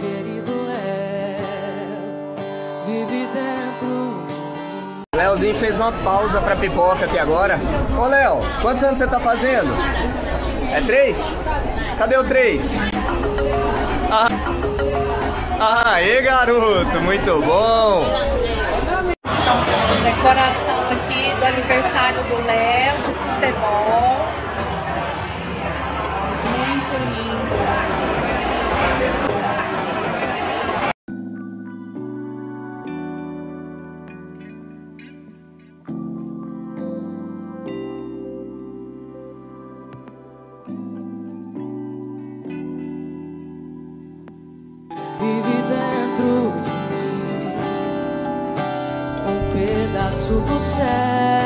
querido é, vive dentro de Léozinho fez uma pausa pra pipoca aqui agora. Ô Léo, quantos anos você tá fazendo? É três? Cadê o três? Ah, aê garoto, muito bom! Decoração aqui do aniversário do Léo, de futebol. Vive dentro de mim. Um pedaço do céu.